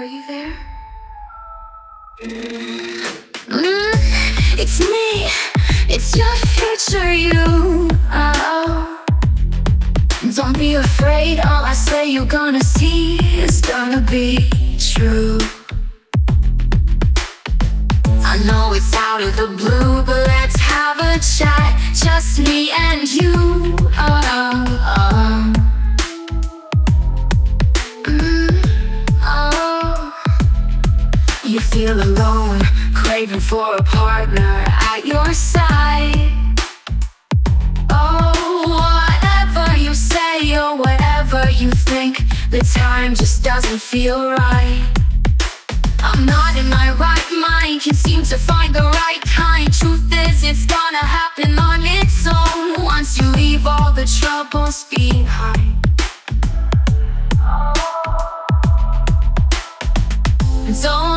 Are you there? Mm, it's me, it's your future you. Oh. Don't be afraid, all I say you're gonna see is gonna be true. I know it's out of the blue, but let's have a chat, just me and you. Craving for a partner at your side. Oh, whatever you say or whatever you think, the time just doesn't feel right. I'm not in my right mind, can't seem to find the right kind. Truth is, it's gonna happen on its own once you leave all the troubles behind. Don't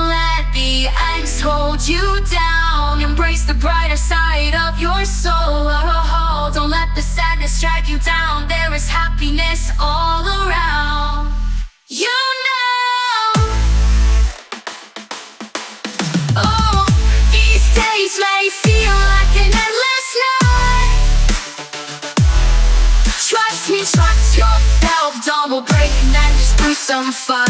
you down. Embrace the brighter side of your soul. Oh, don't let the sadness drag you down. There is happiness all around. You know. Oh, these days may feel like an endless night. Trust me, trust yourself. Double break and then just do some fight.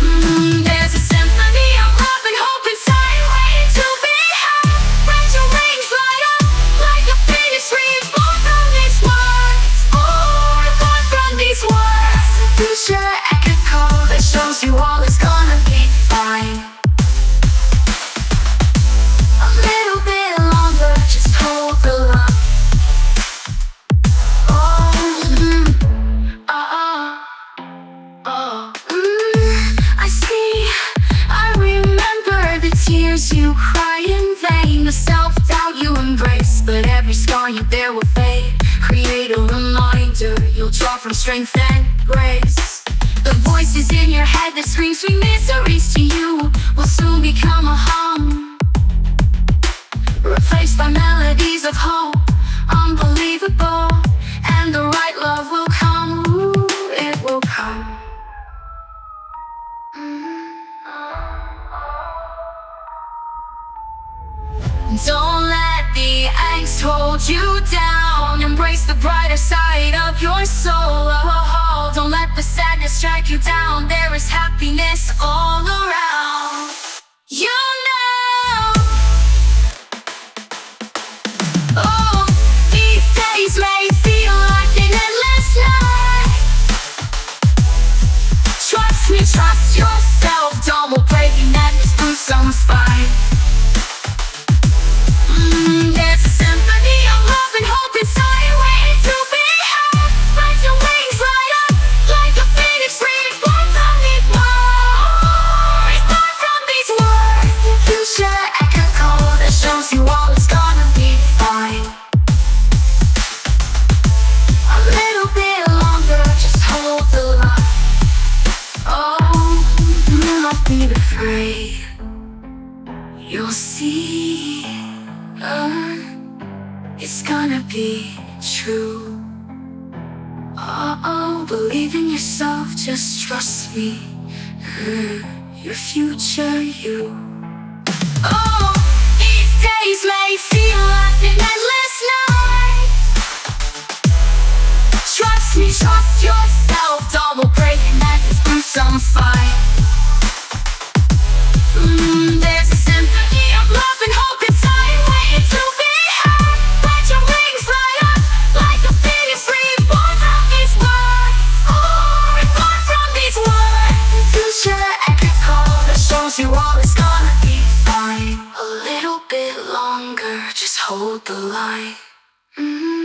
Mm, There's a symphony tears you cry in vain, the self-doubt you embrace, but every scar you bear will fade. Create a reminder you'll draw from strength and grace. The voices in your head that scream sweet miseries to you will soon become a hum, replaced by melodies of hope, unbelievable, Don't let the angst hold you down. Embrace the brighter side of your soul. Oh, oh, don't let the sadness drag you down. There is happiness all around. You know. Oh, these days may feel like an endless night. Trust me, trust yourself. See, uh, it's gonna be true. Oh, oh, believe in yourself, just trust me. Uh, your future, you. Oh, these days may feel like an endless night. Trust me, trust yourself. Double breaking that is through some fight. Mm, gonna be fine. A little bit longer, just hold the line. Mm.